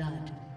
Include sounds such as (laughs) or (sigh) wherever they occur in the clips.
Blood.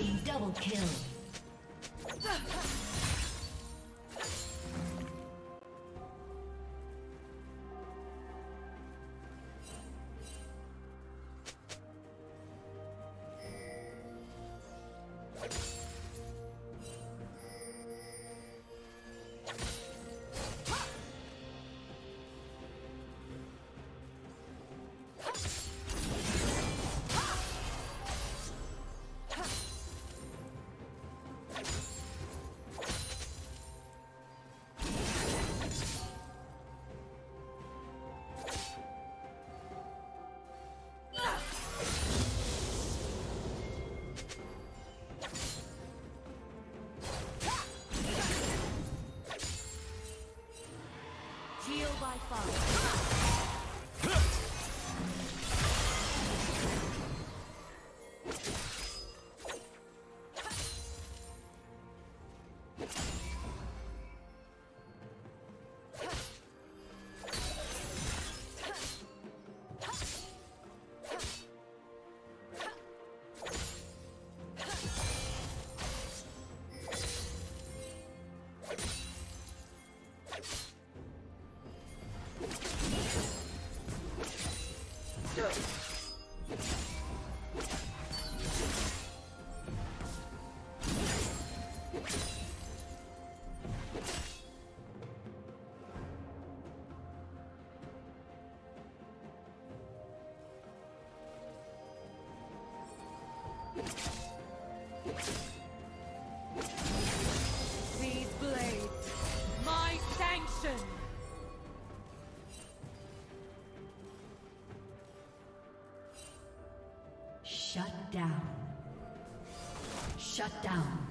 Team double kill. Sanction. Shut down. Shut down.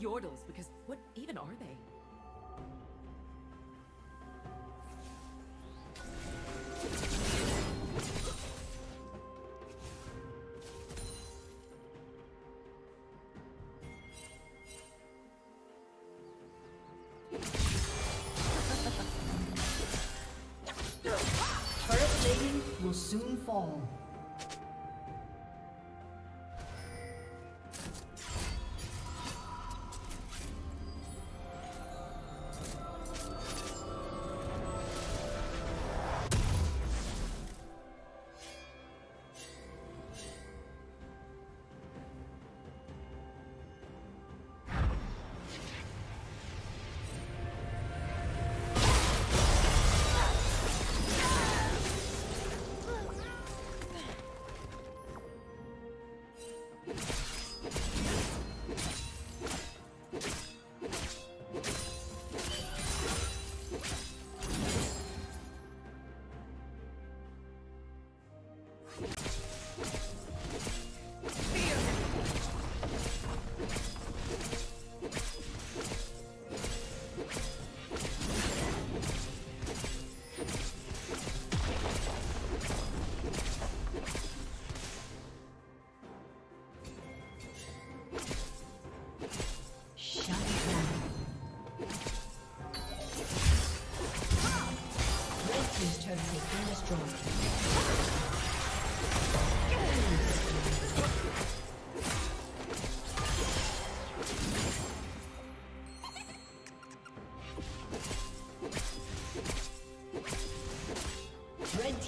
Yordles, because what even are they? (laughs) Will soon fall.